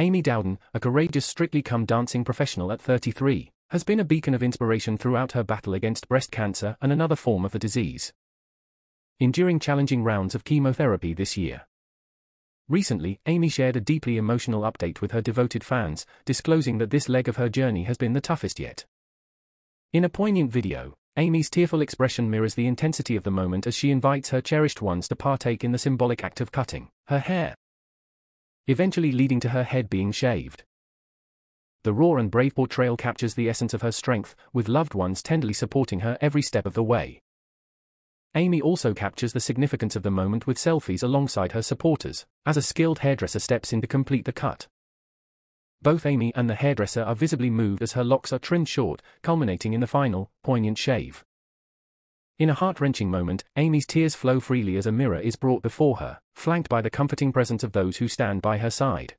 Amy Dowden, a courageous Strictly Come Dancing professional at 33, has been a beacon of inspiration throughout her battle against breast cancer and another form of the disease. Enduring challenging rounds of chemotherapy this year. Recently, Amy shared a deeply emotional update with her devoted fans, disclosing that this leg of her journey has been the toughest yet. In a poignant video, Amy's tearful expression mirrors the intensity of the moment as she invites her cherished ones to partake in the symbolic act of cutting her hair, eventually leading to her head being shaved. The raw and brave portrayal captures the essence of her strength, with loved ones tenderly supporting her every step of the way. Amy also captures the significance of the moment with selfies alongside her supporters, as a skilled hairdresser steps in to complete the cut. Both Amy and the hairdresser are visibly moved as her locks are trimmed short, culminating in the final, poignant shave. In a heart-wrenching moment, Amy's tears flow freely as a mirror is brought before her, flanked by the comforting presence of those who stand by her side.